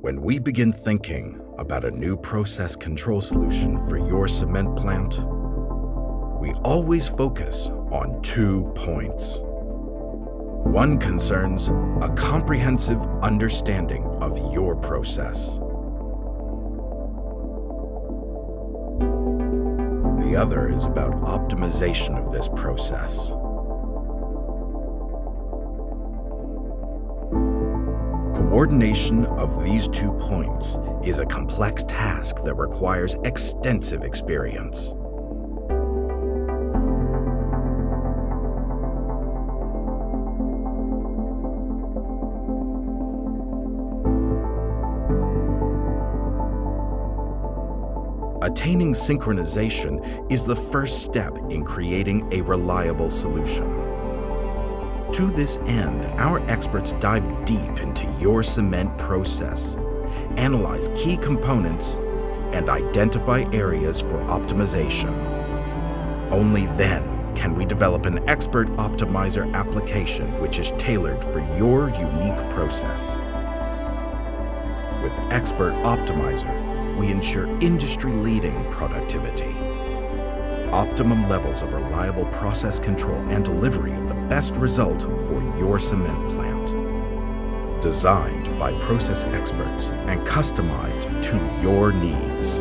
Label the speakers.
Speaker 1: When we begin thinking about a new process control solution for your cement plant, we always focus on two points. One concerns a comprehensive understanding of your process. The other is about optimization of this process. Coordination of these two points is a complex task that requires extensive experience. Attaining synchronization is the first step in creating a reliable solution. To this end, our experts dive deep into your cement process, analyze key components, and identify areas for optimization. Only then can we develop an expert optimizer application which is tailored for your unique process. With Expert Optimizer, we ensure industry-leading productivity, optimum levels of reliable process control, and delivery of the best result for your cement plant. Designed by process experts and customized to your needs.